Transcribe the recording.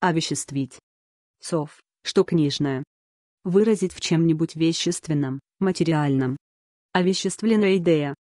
Овеществить. Сов, что книжное. Выразить в чем-нибудь вещественном, материальном. Овеществленная идея.